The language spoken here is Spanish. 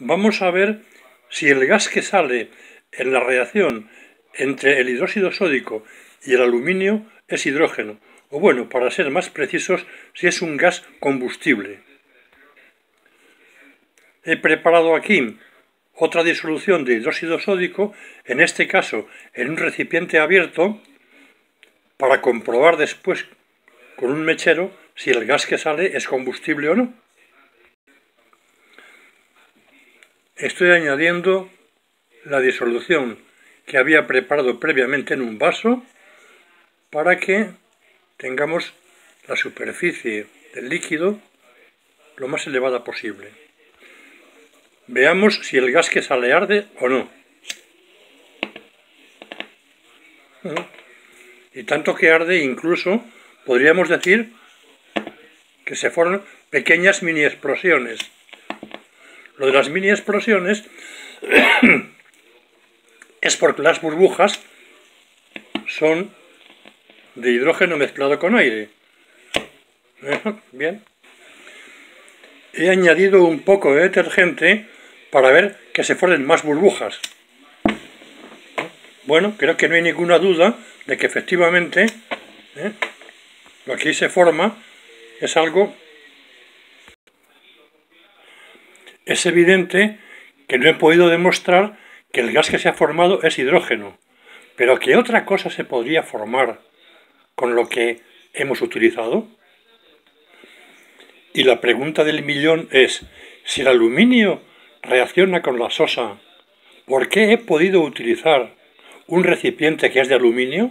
vamos a ver si el gas que sale en la reacción entre el hidróxido sódico y el aluminio es hidrógeno, o bueno, para ser más precisos, si es un gas combustible. He preparado aquí otra disolución de hidróxido sódico, en este caso en un recipiente abierto, para comprobar después con un mechero si el gas que sale es combustible o no. Estoy añadiendo la disolución que había preparado previamente en un vaso para que tengamos la superficie del líquido lo más elevada posible. Veamos si el gas que sale arde o no. Y tanto que arde, incluso podríamos decir que se forman pequeñas mini explosiones. Lo de las mini explosiones es porque las burbujas son de hidrógeno mezclado con aire. Bien. He añadido un poco de detergente para ver que se formen más burbujas. Bueno, creo que no hay ninguna duda de que efectivamente ¿eh? lo que aquí se forma es algo Es evidente que no he podido demostrar que el gas que se ha formado es hidrógeno, pero ¿qué otra cosa se podría formar con lo que hemos utilizado? Y la pregunta del millón es, si el aluminio reacciona con la sosa, ¿por qué he podido utilizar un recipiente que es de aluminio?